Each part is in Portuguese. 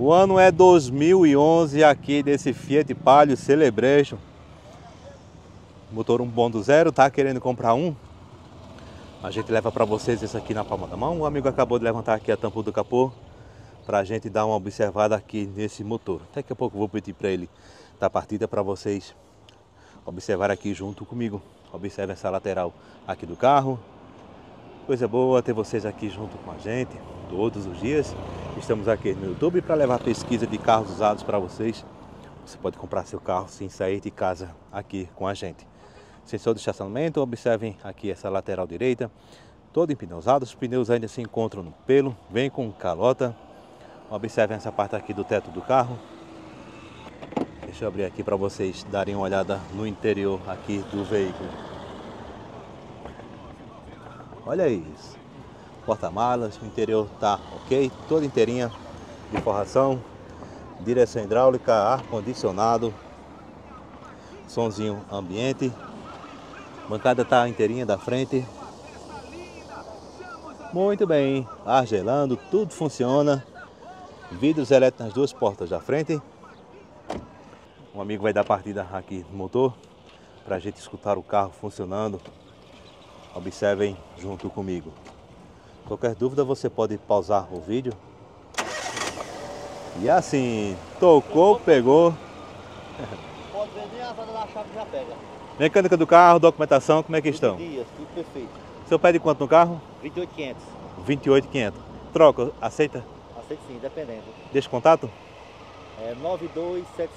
O ano é 2011 aqui desse Fiat Palio Celebration. Motor 1.0, tá querendo comprar um? A gente leva para vocês isso aqui na palma da mão. O amigo acabou de levantar aqui a tampa do capô para a gente dar uma observada aqui nesse motor. Daqui a pouco vou pedir para ele dar partida para vocês observar aqui junto comigo. Observe essa lateral aqui do carro. Coisa boa ter vocês aqui junto com a gente todos os dias. Estamos aqui no YouTube para levar pesquisa de carros usados para vocês. Você pode comprar seu carro sem sair de casa aqui com a gente. Sensor de estacionamento, observem aqui essa lateral direita, todo empinozado, os pneus ainda se encontram no pelo, vem com calota. Observem essa parte aqui do teto do carro. Deixa eu abrir aqui para vocês darem uma olhada no interior aqui do veículo. Olha isso porta-malas, o interior tá ok, toda inteirinha de forração, direção hidráulica, ar condicionado, sonzinho ambiente, bancada tá inteirinha da frente. Muito bem, ar gelando, tudo funciona. Vidros elétricos nas duas portas da frente. Um amigo vai dar partida aqui no motor para a gente escutar o carro funcionando. Observem junto comigo. Qualquer dúvida você pode pausar o vídeo. E assim, tocou, pegou. Pode vender, a da chave já pega. Mecânica do carro, documentação, como é que estão? Dias, tudo perfeito. O senhor pede quanto no carro? 28,500. 28,500. Troca, aceita? Aceito sim, dependendo. Deixa contato? É 92774791.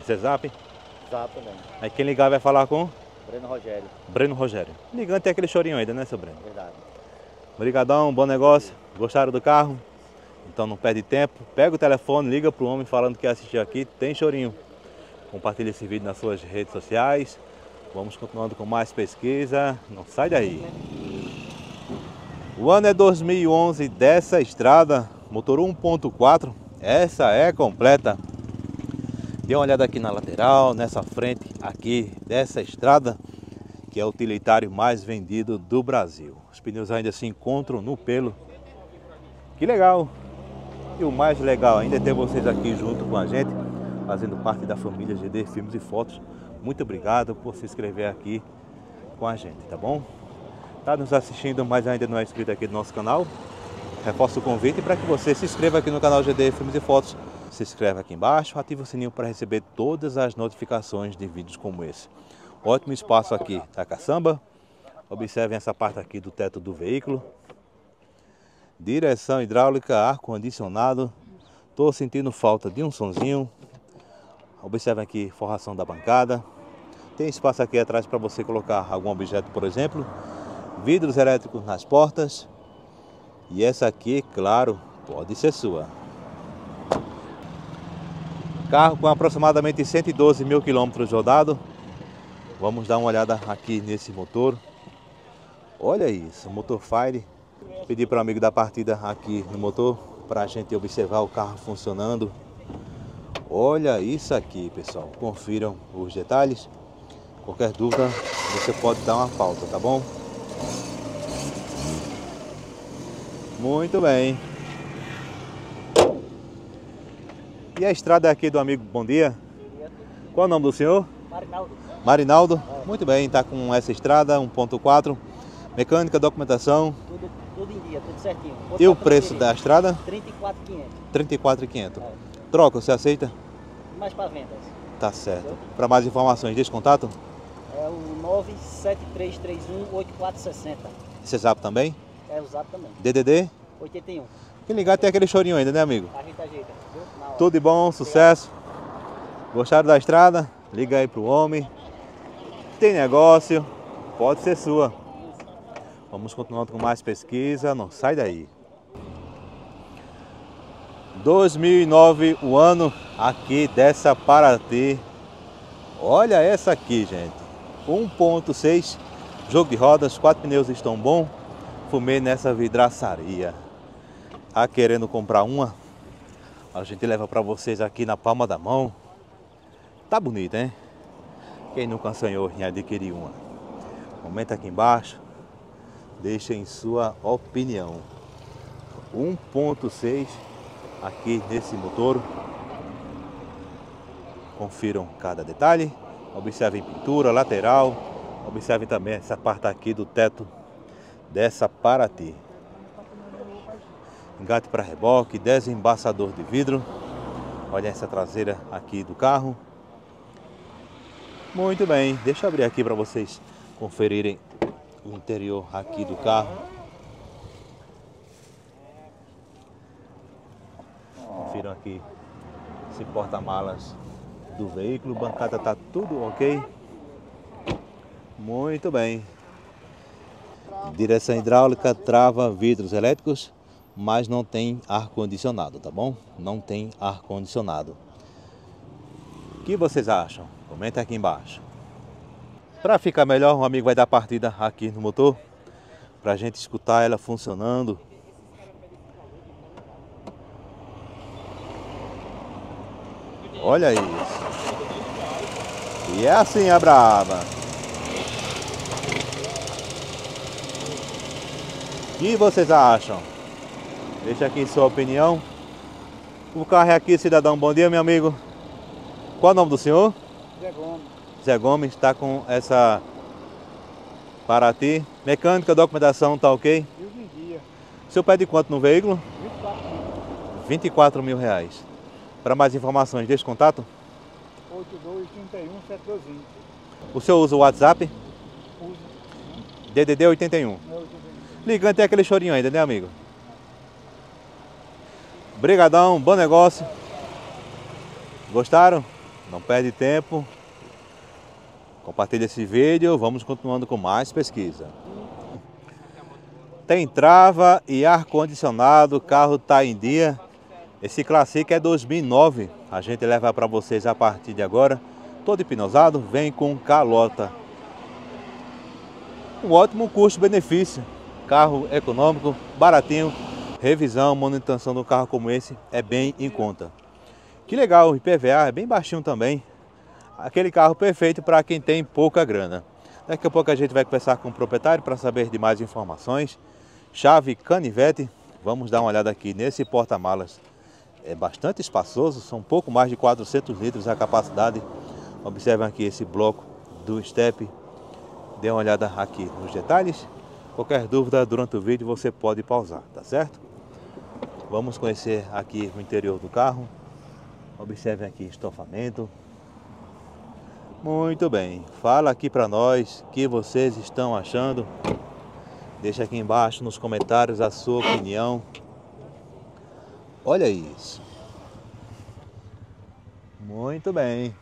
Esse é zap? Zap também. Aí quem ligar vai falar com? Breno Rogério. Breno Rogério. Ligando tem aquele chorinho ainda, né, seu Breno? Verdade. Obrigadão, bom negócio. Gostaram do carro? Então não perde tempo. Pega o telefone, liga pro homem falando que assistiu aqui. Tem chorinho. Compartilhe esse vídeo nas suas redes sociais. Vamos continuando com mais pesquisa. Não sai daí. O ano é 2011 dessa estrada, motor 1.4. Essa é completa. Dê uma olhada aqui na lateral, nessa frente aqui dessa estrada, que é o utilitário mais vendido do Brasil. Os pneus ainda se encontram no pelo. Que legal! E o mais legal ainda é ter vocês aqui junto com a gente, fazendo parte da família GD Filmes e Fotos. Muito obrigado por se inscrever aqui com a gente, tá bom? Tá nos assistindo, mas ainda não é inscrito aqui no nosso canal? Reforço o convite para que você se inscreva aqui no canal GD Filmes e Fotos se inscreve aqui embaixo, ativa o sininho para receber todas as notificações de vídeos como esse. Ótimo espaço aqui da caçamba. Observem essa parte aqui do teto do veículo. Direção hidráulica, ar-condicionado. Estou sentindo falta de um sonzinho. Observem aqui forração da bancada. Tem espaço aqui atrás para você colocar algum objeto, por exemplo. Vidros elétricos nas portas. E essa aqui, claro, pode ser sua. Carro com aproximadamente 112 mil quilômetros rodados. Vamos dar uma olhada aqui nesse motor. Olha isso, motor Fire. Pedi para o amigo da partida aqui no motor para a gente observar o carro funcionando. Olha isso aqui, pessoal. Confiram os detalhes. Qualquer dúvida, você pode dar uma pauta, tá bom? Muito bem. E a estrada é aqui do amigo Bom Dia? Qual é o nome do senhor? Marinaldo. Marinaldo? É. Muito bem, está com essa estrada 1.4. Mecânica, documentação. Tudo, tudo em dia, tudo certinho. e o preço da estrada? 34,500. 34,500. É. Troca, você aceita? Mais para vendas. Tá certo. Para mais informações, deixa contato? É o 973318460. Esse é zap também? É o zap também. DDD? 81. Quem ligar tem aquele chorinho ainda, né, amigo? Ajeita, ajeita. Tudo de bom, sucesso. Gostaram da estrada? Liga aí pro homem. Tem negócio, pode ser sua. Vamos continuando com mais pesquisa, não sai daí. 2009, o ano aqui dessa Paraty. Olha essa aqui, gente. 1.6, jogo de rodas, quatro pneus estão bom. Fumei nessa vidraçaria. Tá querendo comprar uma? A gente leva para vocês aqui na palma da mão. Tá bonito, hein? Quem nunca sonhou em adquirir uma? Comenta aqui embaixo. Deixem sua opinião. 1.6 aqui nesse motor. Confiram cada detalhe. Observem pintura, lateral. Observem também essa parte aqui do teto dessa Paraty. Engate para reboque, desembaçador de vidro. Olha essa traseira aqui do carro. Muito bem, deixa eu abrir aqui para vocês conferirem o interior aqui do carro. Confiram aqui esse porta-malas do veículo, bancada tá tudo ok. Muito bem. Direção hidráulica, trava, vidros elétricos, mas não tem ar condicionado, tá bom? Não tem ar condicionado. O que vocês acham? Comenta aqui embaixo. Para ficar melhor, um amigo vai dar partida aqui no motor para a gente escutar ela funcionando. Olha isso. E é assim a braba. O que vocês acham? Deixa aqui sua opinião. O carro é aqui, cidadão. Bom dia, meu amigo. Qual é o nome do senhor? Zé Gomes. Zé Gomes está com essa Paraty. Mecânica, documentação, tá ok? Mil em dia. O senhor pede quanto no veículo? 24 mil. 24 mil reais. Para mais informações, deixe contato. 82 31 7220. O senhor usa o WhatsApp? Uso. DDD 81. Meu 81. Ligando tem aquele chorinho ainda, né, amigo? Brigadão, bom negócio. Gostaram? Não perde tempo. Compartilhe esse vídeo, vamos continuando com mais pesquisa. Tem trava e ar condicionado, o carro está em dia. Esse Classic é 2009, a gente leva para vocês a partir de agora. Todo hipnosado, vem com calota. Um ótimo custo-benefício. Carro econômico, baratinho, revisão, manutenção do carro como esse é bem em conta. Que legal, o IPVA é bem baixinho também. Aquele carro perfeito para quem tem pouca grana. Daqui a pouco a gente vai conversar com o proprietário para saber de mais informações. Chave canivete, vamos dar uma olhada aqui nesse porta-malas. É bastante espaçoso, são um pouco mais de 400 litros a capacidade. Observem aqui esse bloco do step. Dê uma olhada aqui nos detalhes. Qualquer dúvida durante o vídeo você pode pausar, tá certo? Vamos conhecer aqui o interior do carro. Observem aqui estofamento. Muito bem. Fala aqui para nós o que vocês estão achando. Deixa aqui embaixo nos comentários a sua opinião. Olha isso. Muito bem.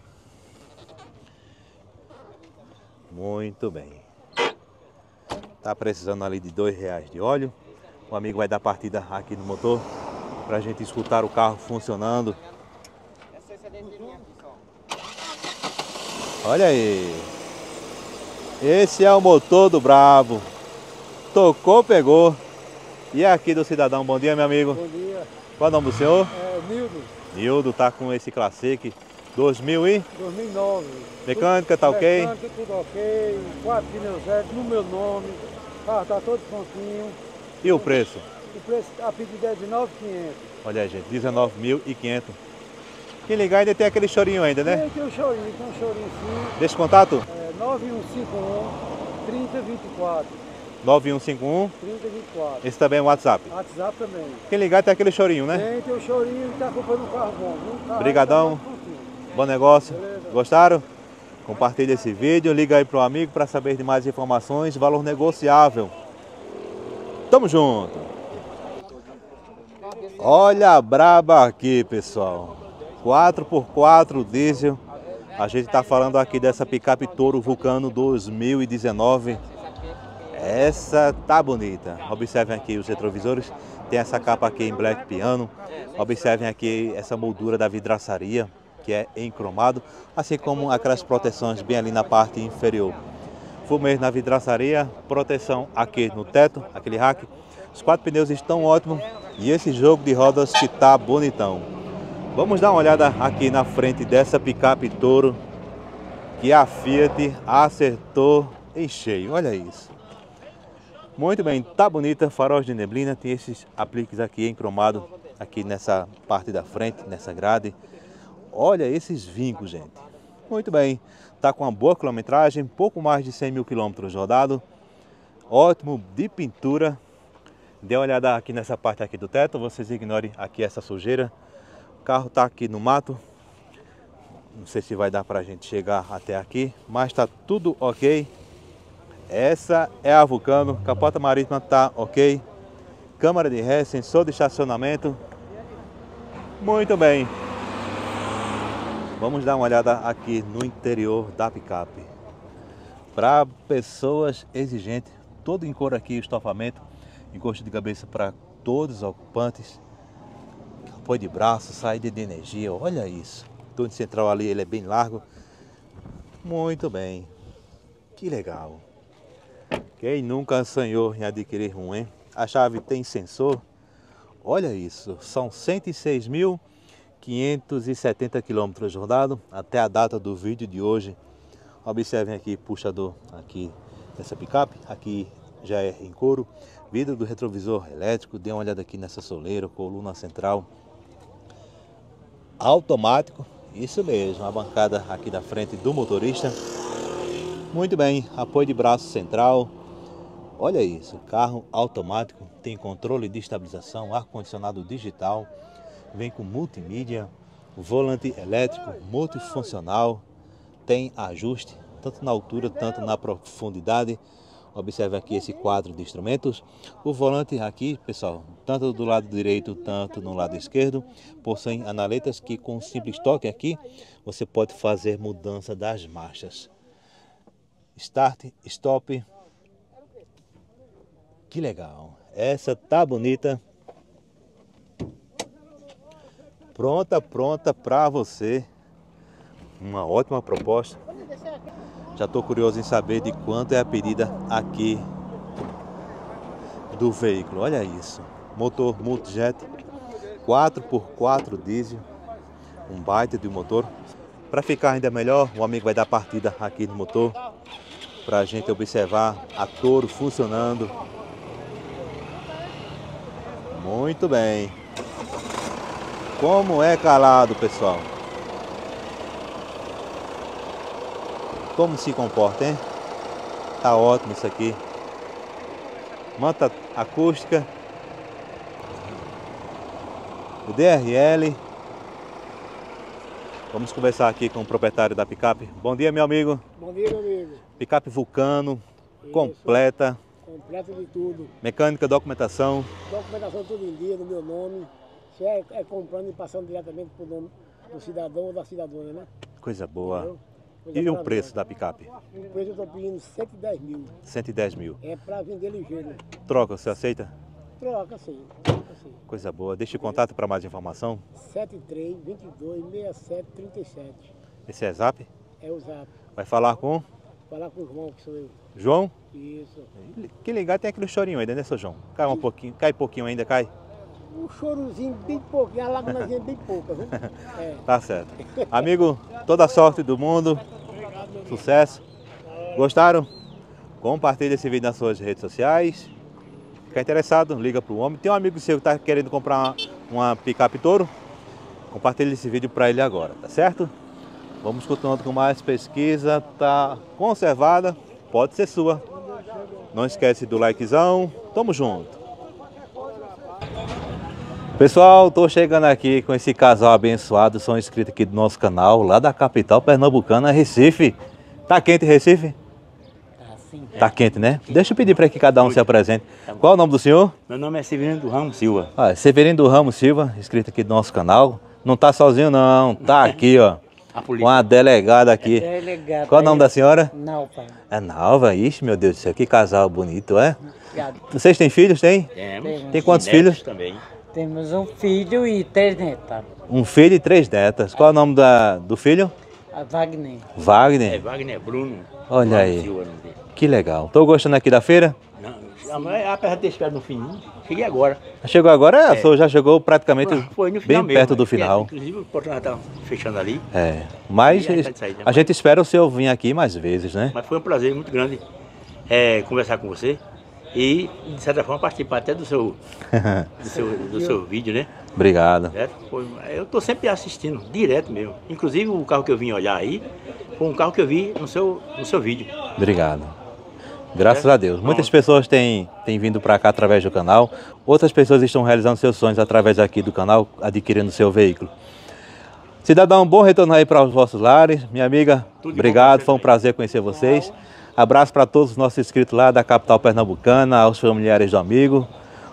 Muito bem. Tá precisando ali de dois reais de óleo. O amigo vai dar partida aqui no motor para a gente escutar o carro funcionando. Olha aí. Esse é o motor do Bravo. Tocou, pegou. E é aqui do cidadão. Bom dia, meu amigo. Bom dia. Qual é o nome do senhor? É Nildo, Nildo tá com esse Classic 2000 e 2009. mecânica, tá ok? Mecânica, tudo ok. Quatro pneus zero no meu nome. Carro tá todo prontinho. E o preço? O preço a pedir é de 9,500. Olha, gente, 19.500. Quem ligar ainda tem aquele chorinho ainda, né? Tem, tem um chorinho, tem um chorinho sim. Deixa o contato? É 9151 3024. 9151. 3024. Esse também é o WhatsApp. WhatsApp também. Quem ligar tem aquele chorinho, né? Tem, tem o chorinho e tá comprando um carro bom. viu? Carro Brigadão. tá. Bom negócio. Beleza. Gostaram? Compartilhe esse vídeo, liga aí pro amigo para saber de mais informações, valor negociável. Tamo junto. Olha a braba aqui, pessoal. 4x4 diesel. A gente tá falando aqui dessa picape Toro Vulcano 2019. Essa tá bonita. Observem aqui os retrovisores. Tem essa capa aqui em black piano. Observem aqui essa moldura da vidraçaria, que é em cromado, assim como aquelas proteções bem ali na parte inferior. Fumê na vidraçaria, proteção aqui no teto, aquele rack. Os quatro pneus estão ótimos e esse jogo de rodas que tá bonitão. Vamos dar uma olhada aqui na frente dessa picape Toro que a Fiat acertou em cheio. Olha isso. Muito bem, tá bonita, faróis de neblina, tem esses apliques aqui em cromado aqui nessa parte da frente, nessa grade. Olha esses vincos, gente. Muito bem, está com uma boa quilometragem, pouco mais de 100 mil quilômetros rodado. Ótimo de pintura. Dê uma olhada aqui nessa parte aqui do teto, vocês ignorem aqui essa sujeira. O carro está aqui no mato. Não sei se vai dar para a gente chegar até aqui, mas está tudo ok. Essa é a Vulcano, capota marítima está ok. Câmara de ré, sensor de estacionamento. Muito bem. Vamos dar uma olhada aqui no interior da picape. Para pessoas exigentes, todo em cor aqui, estofamento, encosto de cabeça para todos os ocupantes, apoio de braço, saída de energia, olha isso. O túnel central ali ele é bem largo. Muito bem, que legal. Quem nunca sonhou em adquirir um, hein? A chave tem sensor. Olha isso, são 106 mil 570 quilômetros rodado até a data do vídeo de hoje. Observem aqui puxador aqui dessa picape, aqui já é em couro, vidro do retrovisor elétrico, dê uma olhada aqui nessa soleira, coluna central. Automático, isso mesmo, a bancada aqui da frente do motorista. Muito bem, apoio de braço central. Olha isso, carro automático, tem controle de estabilização, ar-condicionado digital, vem com multimídia, volante elétrico multifuncional, tem ajuste tanto na altura, tanto na profundidade. Observe aqui esse quadro de instrumentos. O volante aqui, pessoal, tanto do lado direito, tanto no lado esquerdo, possuem analetas que com um simples toque aqui, você pode fazer mudança das marchas. Start, stop. Que legal. Essa tá bonita. Pronta, pronta para você. Uma ótima proposta. Já estou curioso em saber de quanto é a pedida aqui do veículo. Olha isso. Motor Multijet 4x4 diesel. Um baita de motor. Para ficar ainda melhor, o amigo vai dar partida aqui no motor. Para a gente observar a touro funcionando. Muito bem. Como é calado, pessoal. Como se comporta, hein? Tá ótimo isso aqui. Manta acústica. O DRL. Vamos conversar aqui com o proprietário da picape. Bom dia, meu amigo. Bom dia, meu amigo. Picape Vulcano, Isso. completa. Completa de tudo. Mecânica, documentação. Documentação tudo em dia, no meu nome. Você é, é comprando e passando diretamente para o nome do cidadão ou da cidadã, né? Coisa boa. E o preço da picape? O preço eu estou pedindo 110 mil. 110 mil. É para vender ligeiro. Troca, você aceita? Troca sim, troca sim. Coisa boa. Deixe o contato para mais informação. 73 22 67 37. Esse é Zap? É o Zap. Vai falar com? Falar com o João, que sou eu. João? Isso. Que legal, tem aquele chorinho ainda, né, seu João? Cai um pouquinho, cai pouquinho ainda, cai? Um chorozinho bem pouquinho, a lagunazinha bem pouca, viu? É. Tá certo. Amigo, toda a sorte do mundo. Sucesso. Gostaram? Compartilhe esse vídeo nas suas redes sociais. Fica interessado, liga para o homem. Tem um amigo seu que está querendo comprar uma, uma picape touro? Compartilhe esse vídeo para ele agora, tá certo? Vamos continuando com mais pesquisa. Tá conservada, pode ser sua. Não esquece do likezão. Tamo junto. Pessoal, estou chegando aqui com esse casal abençoado, são inscritos aqui do nosso canal, lá da capital pernambucana, Recife. Tá quente Recife? Tá sim. Tá quente, né? Deixa eu pedir para que cada um se apresente. Tá Qual é o nome do senhor? Meu nome é Severino do Ramos Silva. Ah, Severino do Ramos Silva, inscrito aqui do nosso canal. Não tá sozinho não, tá aqui, ó. Com a delegada aqui. É delegada. Qual é o nome da senhora? Nalva. É Nalva? Ixi, meu Deus do céu, que casal bonito, é? Obrigado. Vocês têm filhos, tem? Temos. Tem quantos filhos? também. Temos um filho e três netas. Um filho e três netas. Qual é o nome da, do filho? A Wagner. Wagner? É, Wagner Bruno. Olha aí. Que legal. Estou gostando aqui da feira? Não, apesar de ter chegado no fim, cheguei agora. Chegou agora? É. já chegou praticamente Foi no final bem mesmo, perto do final. Inclusive o portão já está fechando ali. É, mas a, sair, né? a gente espera o senhor vir aqui mais vezes, né? Mas foi um prazer muito grande é, conversar com você e, de certa forma, participar até do seu, do seu, do seu vídeo, né? Obrigado. Certo? Foi- eu tô sempre assistindo, direto mesmo. Inclusive o carro que eu vim olhar aí foi um carro que eu vi no seu, no seu vídeo. Obrigado. Graças a Deus. Muitas pessoas têm, têm vindo para cá através do canal. Outras pessoas estão realizando seus sonhos através aqui do canal, adquirindo seu veículo. Cidadão, bom retorno aí para os vossos lares. Minha amiga, Tudo bom obrigado. Foi um prazer conhecer vocês. Abraço para todos os nossos inscritos lá da capital pernambucana, aos familiares do amigo.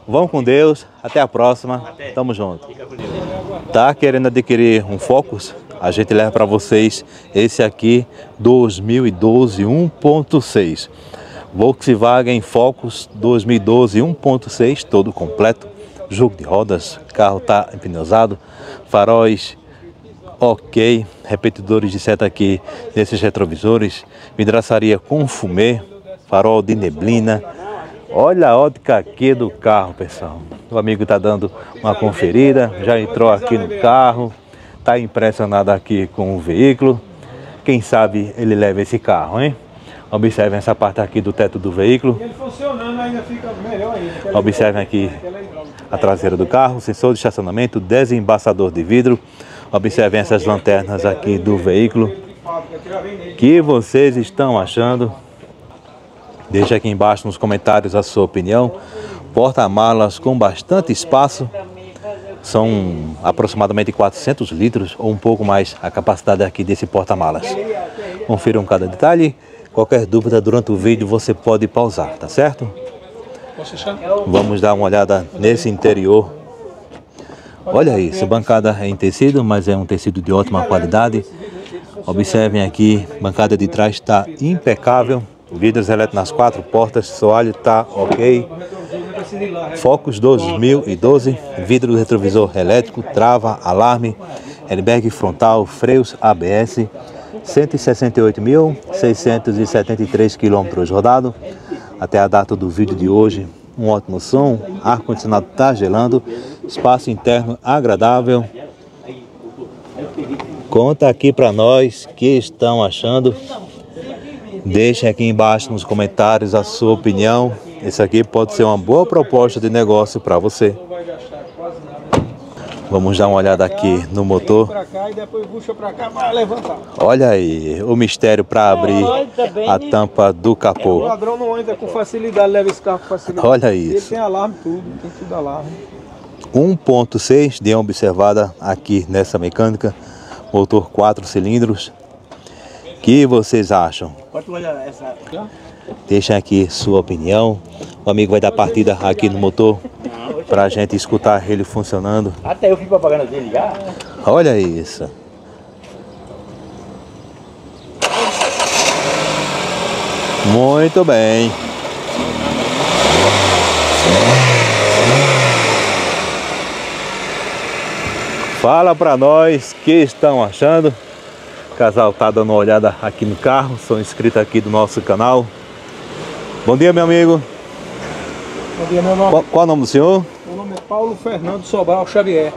Vão com Deus. Até a próxima. Até. Tamo junto. Tá querendo adquirir um Focus? A gente leva para vocês esse aqui 2012 1.6. Volkswagen Focus 2012 1.6, todo completo. Jogo de rodas, carro tá empneusado, faróis ok, repetidores de seta aqui nesses retrovisores, vidraçaria com fumê, farol de neblina. Olha a ótica aqui do carro, pessoal. O amigo está dando uma conferida, já entrou aqui no carro, está impressionado aqui com o veículo. Quem sabe ele leva esse carro, hein? Observem essa parte aqui do teto do veículo. Ele funcionando ainda fica melhor ainda. Observem aqui a traseira do carro, sensor de estacionamento, desembaçador de vidro. Observem essas lanternas aqui do veículo. que vocês estão achando? Deixe aqui embaixo nos comentários a sua opinião. Porta-malas com bastante espaço. São aproximadamente 400 litros ou um pouco mais a capacidade aqui desse porta-malas. Confiram cada detalhe. Qualquer dúvida durante o vídeo você pode pausar, tá certo? Vamos dar uma olhada nesse interior. Olha isso, bancada é em tecido, mas é um tecido de ótima qualidade. Observem aqui, bancada de trás está impecável. Vidros elétricos nas quatro portas, soalho está ok. Focus 2012, vidro retrovisor elétrico, trava, alarme, airbag frontal, freios ABS, 168.673 quilômetros rodado. Até a data do vídeo de hoje, um ótimo som, ar-condicionado está gelando, espaço interno agradável. Conta aqui para nós que estão achando. Deixem aqui embaixo nos comentários a sua opinião. Esse aqui pode ser uma boa proposta de negócio para você. Vamos dar uma olhada aqui no motor. Olha aí o mistério para abrir a tampa do O capô. ladrão não entra com facilidade, leva esse carro com facilidade. Olha Ele isso. tem alarme tudo, tem tudo alarme. 1.6, dê uma observada aqui nessa mecânica. Motor 4 cilindros. Que vocês acham? Deixem aqui sua opinião. O amigo vai dar partida aqui no motor para a gente escutar ele funcionando. Até eu fiz propaganda dele já. Olha isso. Muito bem. Fala pra nós que estão achando. O casal tá dando uma olhada aqui no carro, são inscritos aqui do nosso canal. Bom dia, meu amigo. Bom dia, meu nome. Qual, qual o nome do senhor? Meu nome é Paulo Fernando Sobral Xavier.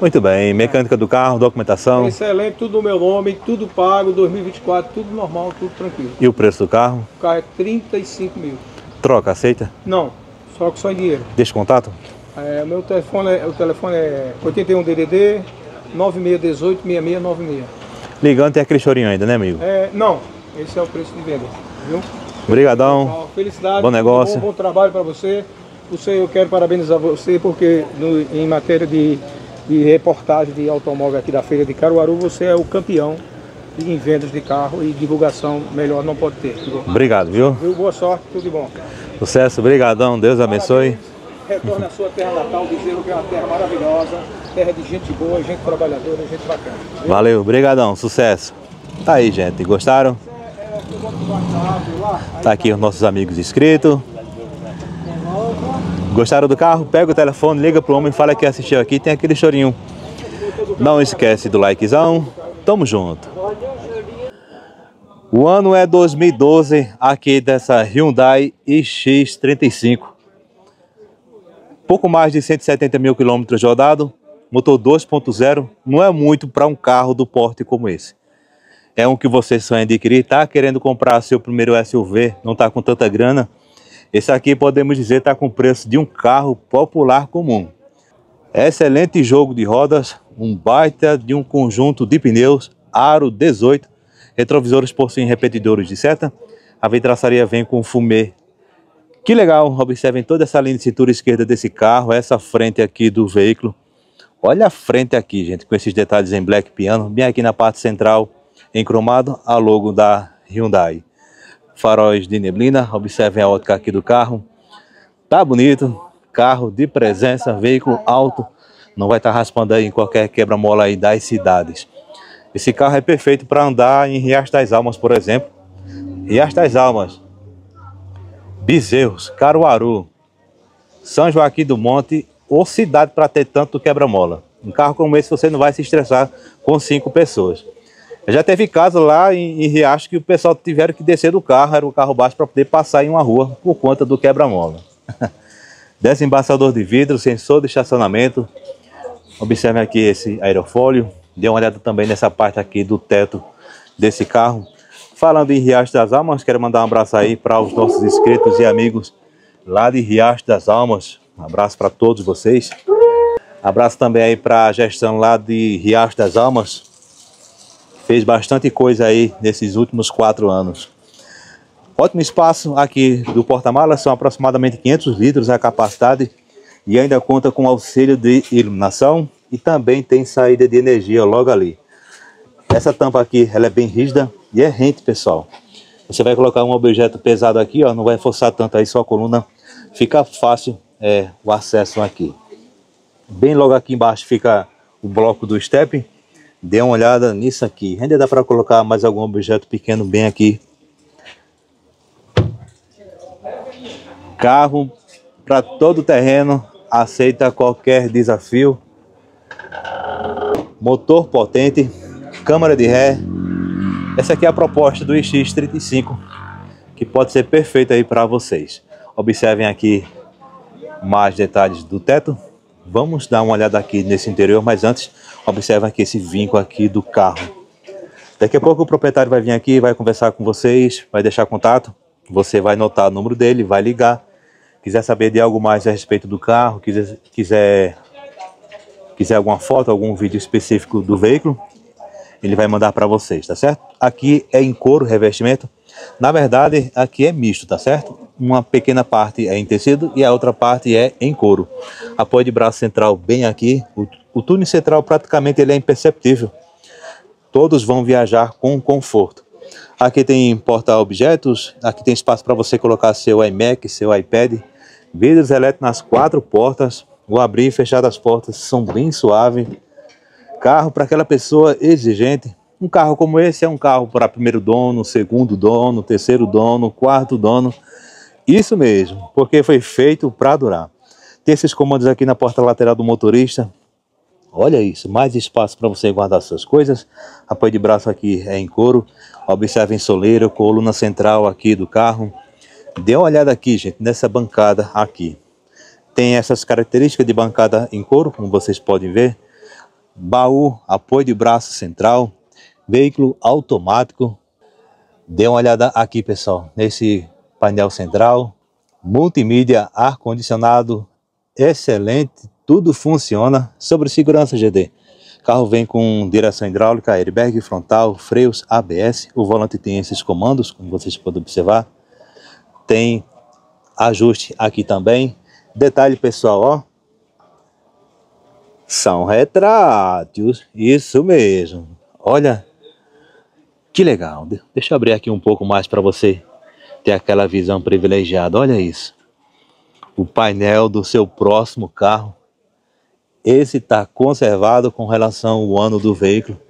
Muito bem, mecânica do carro, documentação Excelente, tudo no meu nome, tudo pago, 2024, tudo normal, tudo tranquilo. e o preço do carro. O carro é 35 mil. Troca, aceita? Não, só que só em dinheiro. Deixa o contato? É, meu telefone é, o telefone é 81 DDD 9618 6696. Ligando tem aquele chorinho ainda, né, amigo? É, não, esse é o preço de venda, viu? Obrigadão. Felicidade, Bom negócio. Bom, bom trabalho para você. Você, eu quero parabenizar você porque no- em matéria de, de reportagem de automóvel aqui da feira de Caruaru, você é o campeão em vendas de carro e divulgação melhor não pode ter. Viu? Obrigado, viu? Viu? Boa sorte, tudo de bom. Sucesso, brigadão, Deus abençoe. Retorne à sua terra natal, Bezerro, que é uma terra maravilhosa, terra de gente boa, gente trabalhadora, gente bacana. viu? Valeu, brigadão, sucesso. Tá aí, gente, gostaram? Tá aqui os nossos amigos inscritos. Gostaram do carro? Pega o telefone, liga pro homem, fala que assistiu aqui, tem aquele chorinho. Não esquece do likezão. Tamo junto. O ano é 2012 aqui dessa Hyundai iX35. Pouco mais de 170 mil quilômetros rodado, motor 2.0, não é muito para um carro do porte como esse. É um que você sonha adquirir, tá querendo comprar seu primeiro SUV, não tá com tanta grana, Esse aqui podemos dizer está com o preço de um carro popular comum. Excelente jogo de rodas, um baita de um conjunto de pneus, aro 18, retrovisores possuem repetidores de seta, a vidraçaria vem com fumê. Que legal, observem toda essa linha de cintura esquerda desse carro, essa frente aqui do veículo. Olha a frente aqui, gente, com esses detalhes em black piano, bem aqui na parte central, em cromado, a logo da Hyundai. Faróis de neblina, observem a ótica aqui do carro. Tá bonito, carro de presença, veículo alto, não vai estar tá raspando aí em qualquer quebra-mola aí das cidades. Esse carro é perfeito para andar em Riacho das Almas, por exemplo. Riacho das Almas, Bezerros, Caruaru, São Joaquim do Monte ou cidade para ter tanto quebra-mola. Um carro como esse você não vai se estressar com cinco pessoas. Já teve caso lá em, em Riacho que o pessoal tiveram que descer do carro, era o carro baixo para poder passar em uma rua por conta do quebra-mola. Desembaçador de vidro, sensor de estacionamento. Observe aqui esse aerofólio. Dê uma olhada também nessa parte aqui do teto desse carro. Falando em Riacho das Almas, quero mandar um abraço aí para os nossos inscritos e amigos lá de Riacho das Almas. Um abraço para todos vocês. Abraço também aí para a gestão lá de Riacho das Almas. Fez bastante coisa aí nesses últimos quatro anos. Ótimo espaço aqui do porta-malas, são aproximadamente 500 litros a capacidade e ainda conta com auxílio de iluminação e também tem saída de energia logo ali. Essa tampa aqui ela é bem rígida e é rente, pessoal. Você vai colocar um objeto pesado aqui, ó, não vai forçar tanto aí sua coluna, fica fácil é, o acesso aqui. Bem logo aqui embaixo fica o bloco do step. Dê uma olhada nisso aqui. Ainda dá para colocar mais algum objeto pequeno bem aqui. Carro para todo terreno, aceita qualquer desafio. Motor potente, câmara de ré. Essa aqui é a proposta do X35, que pode ser perfeita aí para vocês. Observem aqui mais detalhes do teto. Vamos dar uma olhada aqui nesse interior, mas antes, observem aqui esse vinco aqui do carro. Daqui a pouco o proprietário vai vir aqui, vai conversar com vocês, vai deixar contato. Você vai notar o número dele, vai ligar. Quiser saber de algo mais a respeito do carro, quiser, quiser, quiser alguma foto, algum vídeo específico do veículo, ele vai mandar para vocês, tá certo? Aqui é em couro revestimento. Na verdade, aqui é misto, tá certo? Uma pequena parte é em tecido e a outra parte é em couro. Apoio de braço central bem aqui. O, o túnel central praticamente ele é imperceptível. Todos vão viajar com conforto. Aqui tem porta-objetos, aqui tem espaço para você colocar seu iMac, seu iPad. Vidros elétricos nas quatro portas. O abrir e fechar das portas são bem suaves carro para aquela pessoa exigente. Um carro como esse é um carro para primeiro dono, segundo dono, terceiro dono, quarto dono. Isso mesmo, porque foi feito para durar. Tem esses comandos aqui na porta lateral do motorista. Olha isso, mais espaço para você guardar suas coisas. Apoio de braço aqui é em couro. Observem soleira, coluna central aqui do carro. Dê uma olhada aqui, gente, nessa bancada aqui. Tem essas características de bancada em couro, como vocês podem ver baú, apoio de braço central, veículo automático. Dê uma olhada aqui, pessoal, nesse painel central, multimídia, ar-condicionado, excelente, tudo funciona. Sobre segurança GD, carro vem com direção hidráulica, airbag frontal, freios ABS, o volante tem esses comandos, como vocês podem observar. Tem ajuste aqui também. Detalhe pessoal, ó, são retratos, isso mesmo. Olha, que legal. Deixa eu abrir aqui um pouco mais para você ter aquela visão privilegiada. Olha isso. O painel do seu próximo carro. Esse está conservado com relação ao ano do veículo.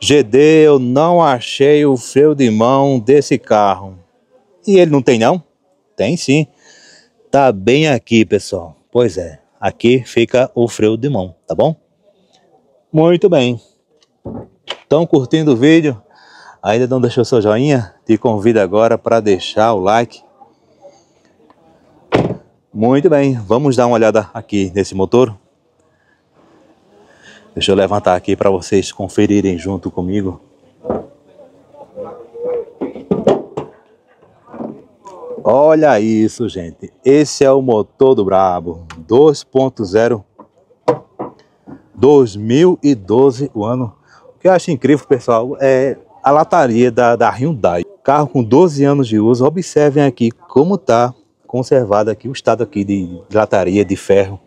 GD, eu não achei o freio de mão desse carro. E ele não tem não? Tem sim. Tá bem aqui, pessoal. Pois é. Aqui fica o freio de mão, tá bom? Muito bem. Estão curtindo o vídeo? Ainda não deixou seu joinha? Te convido agora para deixar o like. Muito bem, vamos dar uma olhada aqui nesse motor. Deixa eu levantar aqui para vocês conferirem junto comigo. Olha isso, gente. Esse é o motor do Brabo 2.0 2012, o ano. O que eu acho incrível, pessoal, é a lataria da, da Hyundai. Carro com 12 anos de uso. Observem aqui como está conservado aqui o estado aqui de lataria, de ferro.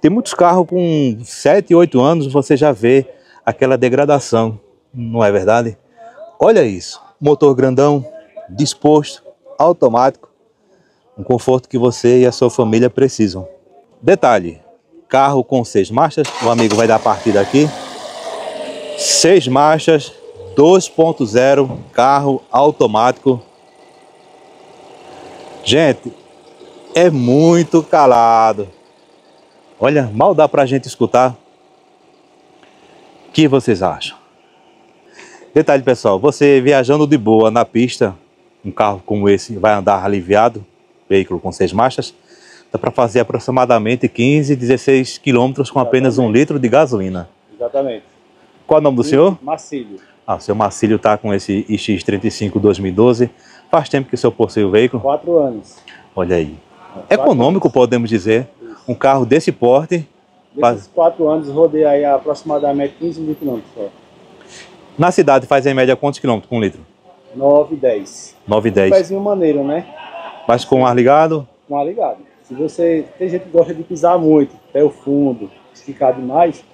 Tem muitos carros com 7, 8 anos, você já vê aquela degradação, não é verdade? Olha isso, motor grandão, disposto, automático, um conforto que você e a sua família precisam. Detalhe, carro com seis marchas, o amigo vai dar a partida aqui. Seis marchas, 2.0, carro automático. Gente, é muito calado. Olha, mal dá para a gente escutar. O que vocês acham? Detalhe pessoal, você viajando de boa na pista, um carro como esse vai andar aliviado, veículo com seis marchas, dá para fazer aproximadamente 15, 16 quilômetros com apenas um litro de gasolina. Exatamente. Qual é o nome do senhor? Marcílio. Ah, o seu Marcílio está com esse iX35 2012. Faz tempo que o senhor possui o veículo? Quatro anos. Olha aí. Econômico, podemos dizer. Um carro desse porte. Desses quatro anos, rodei aí aproximadamente 15 mil quilômetros só. Na cidade faz em média quantos quilômetros com um litro? 9, 10. 9 e 10. Um pezinho maneiro, né? Mas com ar ligado? Com ar ligado. Se você. Tem gente que gosta de pisar muito, até o fundo, esticar demais,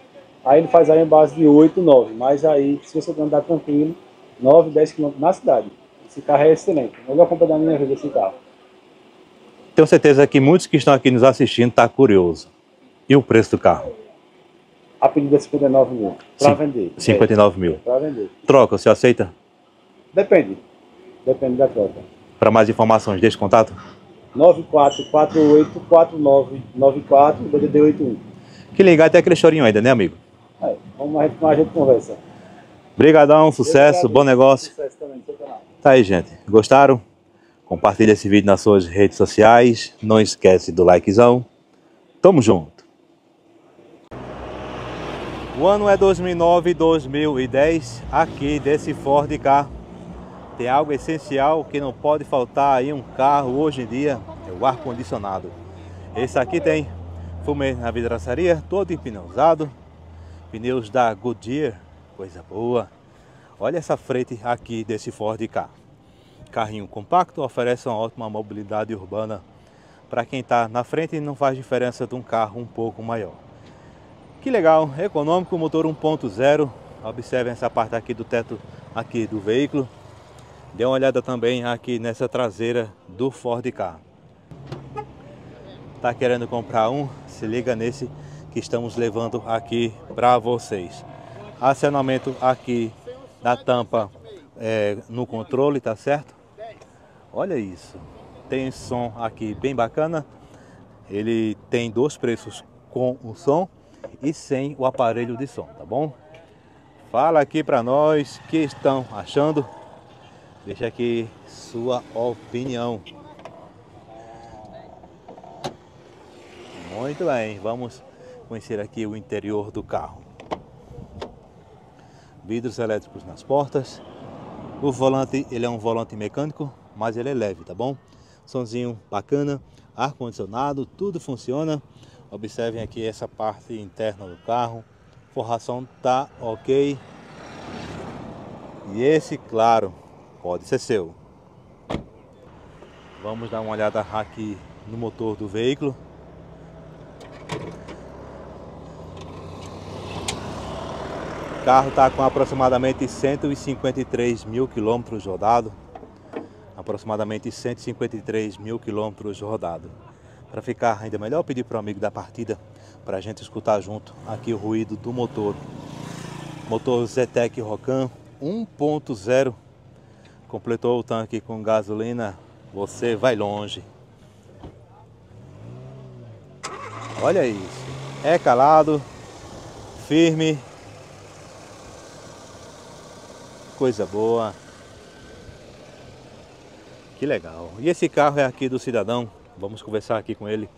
aí ele faz aí em base de 8, 9. Mas aí, se você andar tranquilo, 9, 10 quilômetros na cidade. Esse carro é excelente. Melhor compra da minha vida esse carro. Tenho certeza que muitos que estão aqui nos assistindo estão tá curiosos. E o preço do carro? A pedida é 59 mil. Para vender. 59 é, mil. Para vender. Troca, você aceita? Depende. Depende da troca. Para mais informações, deixe contato. 94484994 DDD81. Que ligar até aquele chorinho ainda, né, amigo? É, vamos a gente, a gente conversa. Obrigadão, sucesso, bom negócio. Sucesso também, Tá aí, gente. Gostaram? Compartilhe esse vídeo nas suas redes sociais. Não esquece do likezão. Tamo junto. O ano é 2009 2010. Aqui desse Ford K. Tem algo essencial que não pode faltar em um carro hoje em dia. É o ar-condicionado. Esse aqui tem. Fumei na vidraçaria, todo empinãozado. Pneus da Goodyear. Coisa boa. Olha essa frente aqui desse Ford K carrinho compacto, oferece uma ótima mobilidade urbana para quem está na frente não faz diferença de um carro um pouco maior. Que legal, econômico, motor 1.0. Observem essa parte aqui do teto aqui do veículo. Dê uma olhada também aqui nessa traseira do Ford Ka. Tá querendo comprar um? Se liga nesse que estamos levando aqui para vocês. Acionamento aqui da tampa é, no controle, tá certo? Olha isso. Tem som aqui bem bacana. Ele tem dois preços com o som e sem o aparelho de som, tá bom? Fala aqui para nós que estão achando. Deixa aqui sua opinião. Muito bem, vamos conhecer aqui o interior do carro. Vidros elétricos nas portas. O volante, ele é um volante mecânico mas ele é leve, tá bom? Sonzinho bacana, ar-condicionado, tudo funciona. Observem aqui essa parte interna do carro. Forração tá ok. E esse, claro, pode ser seu. Vamos dar uma olhada aqui no motor do veículo. O carro está com aproximadamente 153 mil quilômetros rodados aproximadamente 153 mil quilômetros rodados. Para ficar ainda melhor, eu pedi para o amigo da partida para a gente escutar junto aqui o ruído do motor. Motor Zetec Rocan 1.0 completou o tanque com gasolina, você vai longe. Olha isso, é calado, firme, coisa boa. Que legal. E esse carro é aqui do cidadão. Vamos conversar aqui com ele.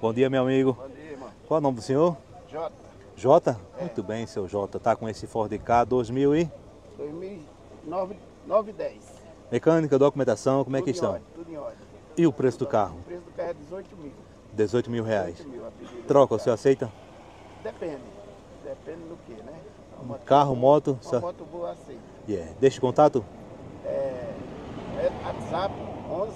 Bom dia, meu amigo. Bom dia, irmão. Qual é o nome do senhor? Jota. Jota? É. Muito bem, seu Jota. Tá com esse Ford K 2000 e? 2009, 910. Mecânica, documentação, como é que estão? Tudo em ordem. E o preço do carro? O preço do carro é 18 mil. 18 mil reais. 18 mil. Troca, o senhor aceita? Depende. Depende do que, né? Uma Carro, moto, Uma só... moto boa aceita. Yeah. Deixa o contato? É, é WhatsApp 11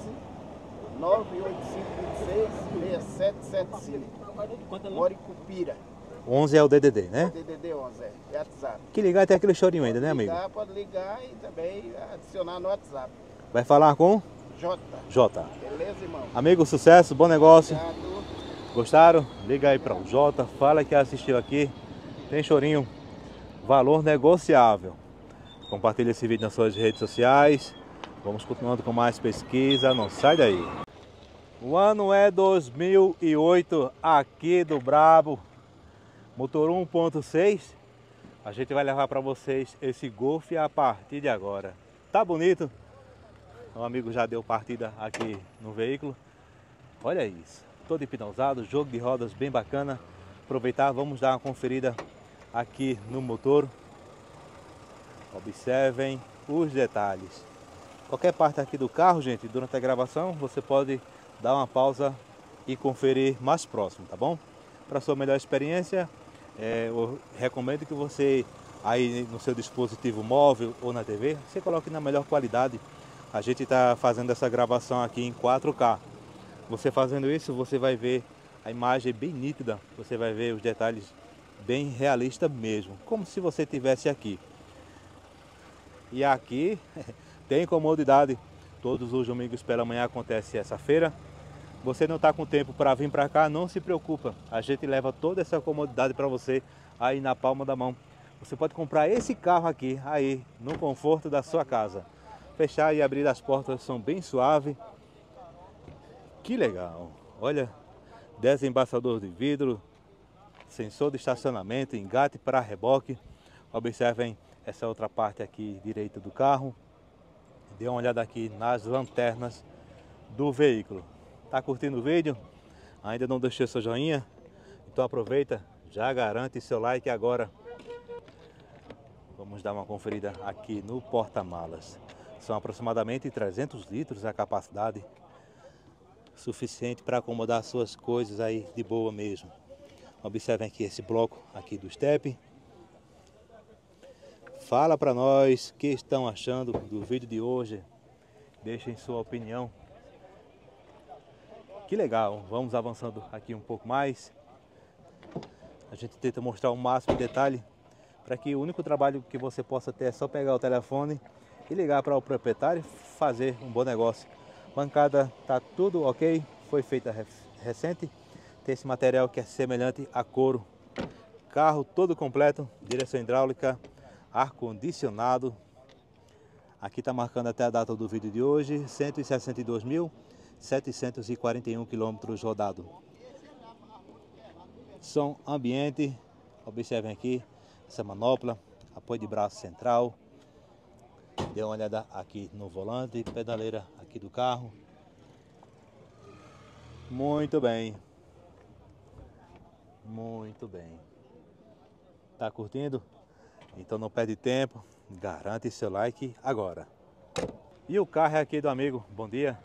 98526 6775. Moro em Cupira. 11 é o DDD, né? DDD 11, é. É WhatsApp. Que ligar tem aquele chorinho ainda, né, amigo? Ligar, pode ligar e também adicionar no WhatsApp. Vai falar com J. J. Beleza, irmão? Amigo, sucesso, bom negócio. Obrigado. Gostaram? Liga aí para o Jota, fala que assistiu aqui. Tem chorinho, valor negociável. Compartilhe esse vídeo nas suas redes sociais. Vamos continuando com mais pesquisa, não sai daí. O ano é 2008 aqui do Brabo. Motor 1.6. A gente vai levar para vocês esse Golf a partir de agora. Tá bonito? O amigo já deu partida aqui no veículo. Olha isso, todo empinãozado, jogo de rodas bem bacana. Aproveitar, vamos dar uma conferida aqui no motor. Observem os detalhes. Qualquer parte aqui do carro, gente, durante a gravação, você pode dar uma pausa e conferir mais próximo, tá bom? Para sua melhor experiência, é, eu recomendo que você aí no seu dispositivo móvel ou na TV, você coloque na melhor qualidade. A gente está fazendo essa gravação aqui em 4K. Você fazendo isso, você vai ver a imagem bem nítida, você vai ver os detalhes bem realistas mesmo, como se você tivesse aqui. E aqui tem comodidade. Todos os domingos pela manhã acontece essa feira. Você não está com tempo para vir para cá, não se preocupa. A gente leva toda essa comodidade para você aí na palma da mão. Você pode comprar esse carro aqui, aí, no conforto da sua casa. Fechar e abrir as portas são bem suaves. Que legal! Olha, desembaçador de vidro, sensor de estacionamento, engate para reboque. Observem essa outra parte aqui direita do carro. Dê uma olhada aqui nas lanternas do veículo. Tá curtindo o vídeo? Ainda não deixou seu joinha? Então aproveita, já garante seu like agora. Vamos dar uma conferida aqui no porta-malas. São aproximadamente 300 litros a capacidade suficiente para acomodar suas coisas aí de boa mesmo. Observem aqui esse bloco aqui do step. Fala para nós o que estão achando do vídeo de hoje. Deixem sua opinião. Que legal, vamos avançando aqui um pouco mais. A gente tenta mostrar o máximo de detalhe para que o único trabalho que você possa ter é só pegar o telefone e ligar para o proprietário e fazer um bom negócio. Bancada tá tudo ok, foi feita recente. Tem esse material que é semelhante a couro. Carro todo completo, direção hidráulica, ar-condicionado. Aqui está marcando até a data do vídeo de hoje, 162.741 quilômetros rodados. Som ambiente, observem aqui, essa manopla, apoio de braço central. Dê uma olhada aqui no volante, pedaleira aqui do carro. Muito bem. Muito bem. Tá curtindo? Então não perde tempo, garante seu like agora. E o carro é aqui do amigo. Bom dia.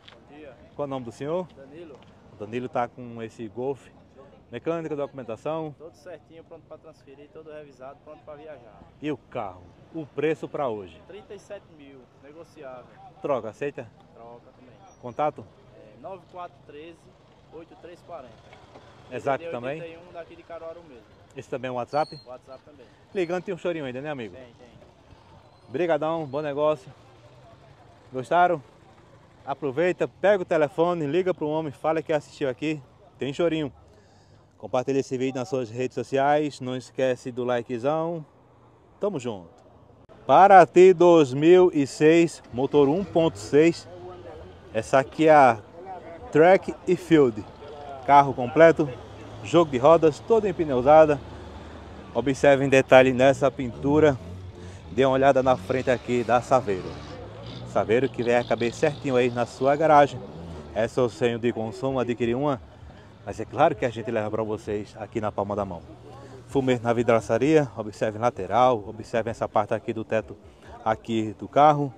Qual é o nome do senhor? Danilo. O Danilo tá com esse Golf. Mecânica, documentação Todo certinho, pronto para transferir, todo revisado, pronto para viajar. e o carro. O preço para hoje. 37 mil, negociável. Troca, aceita? Troca também. Contato? É, 9413 8340. Exato também. 81 daqui de Caruaru mesmo. Esse também é um WhatsApp? WhatsApp também. Ligando tem um chorinho ainda, né amigo? Tem, tem. Brigadão, bom negócio. Gostaram? Aproveita, pega o telefone, liga para o homem, fala que assistiu aqui. Tem chorinho. Compartilha esse vídeo nas suas redes sociais. Não esquece do likezão. Tamo junto. Paraty 2006, motor 1.6. Essa aqui é a Track e Field. Carro completo, jogo de rodas, toda empneusada. Observem detalhe nessa pintura. Dê uma olhada na frente aqui da Saveiro. Saveiro que vai caber certinho aí na sua garagem. É seu sonho de consumo adquirir uma. Mas é claro que a gente leva para vocês aqui na palma da mão. Fumê na vidraçaria, observem lateral, observem essa parte aqui do teto aqui do carro.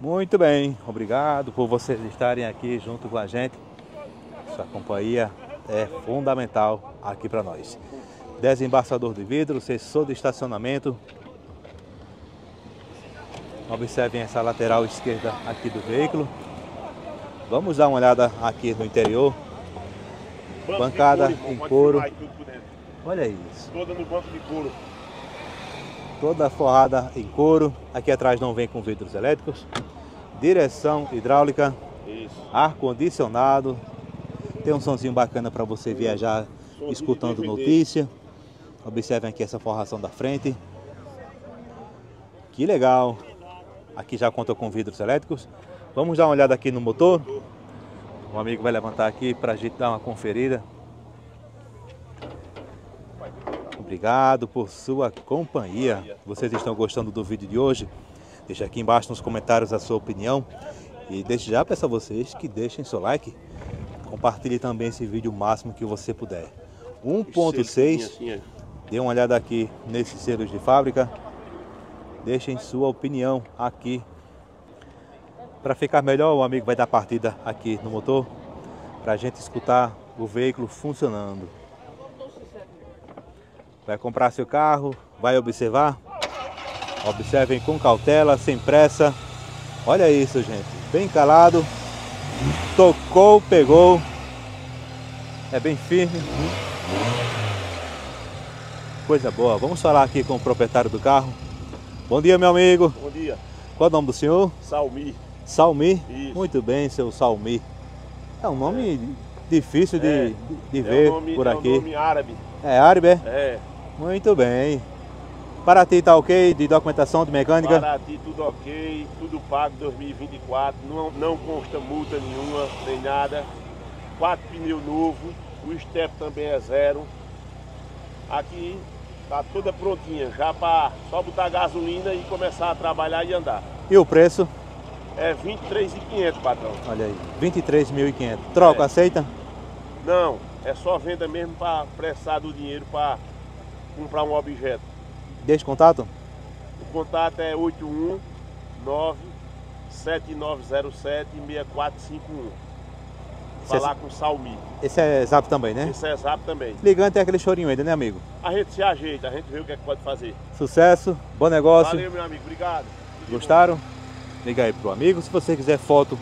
Muito bem, obrigado por vocês estarem aqui junto com a gente. Sua companhia é fundamental aqui para nós. Desembaçador de vidro, sensor de estacionamento. Observem essa lateral esquerda aqui do veículo. Vamos dar uma olhada aqui no interior. Bancada em couro. Olha isso. Toda no banco de couro. Toda forrada em couro. Aqui atrás não vem com vidros elétricos. Direção hidráulica. Ar-condicionado. Tem um sonzinho bacana para você viajar escutando notícia. Observem aqui essa forração da frente. Que legal. Aqui já conta com vidros elétricos. Vamos dar uma olhada aqui no motor. O amigo vai levantar aqui para a gente dar uma conferida. Obrigado por sua companhia. Vocês estão gostando do vídeo de hoje? Deixa aqui embaixo nos comentários a sua opinião. E desde já peço a vocês que deixem seu like. Compartilhe também esse vídeo o máximo que você puder. 1.6. Dê uma olhada aqui nesses selos de fábrica. Deixem sua opinião aqui. Para ficar melhor, o amigo vai dar partida aqui no motor. Para a gente escutar o veículo funcionando. Vai comprar seu carro, vai observar. Observem com cautela, sem pressa. Olha isso, gente. Bem calado. Tocou, pegou. É bem firme. Coisa boa. Vamos falar aqui com o proprietário do carro. Bom dia, meu amigo. Bom dia. Qual é o nome do senhor? Salmi. Salmi? Isso. Muito bem, seu Salmi. É um nome difícil de, É. de- É ver nome, por é aqui. um nome árabe. É árabe, é? É. Muito bem. Para ti tá ok de documentação de mecânica? Paraty, tudo ok, tudo pago 2024, não, não consta multa nenhuma, nem nada. Quatro pneus novos, o step também é zero. Aqui tá toda prontinha, já para só botar gasolina e começar a trabalhar e andar. E o preço? É 23,500, patrão. Olha aí, 23.500. Troca, É. aceita? Não, é só venda mesmo para prestar do dinheiro para comprar um objeto. Deixa contato? O contato é 819-7907-6451. Falar com o Salmi. Esse é zap também, né? Esse é zap também. Ligando tem aquele chorinho ainda, né, amigo? A gente se ajeita, a gente vê o que é que pode fazer. Sucesso, bom negócio. Valeu, meu amigo. Obrigado. Gostaram? Liga aí pro amigo. Se você quiser foto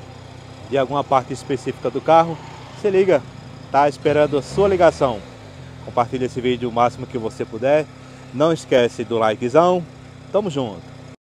de alguma parte específica do carro, se liga. Tá esperando a sua ligação. Compartilhe esse vídeo o máximo que você puder. Não esquece do likezão. Tamo junto.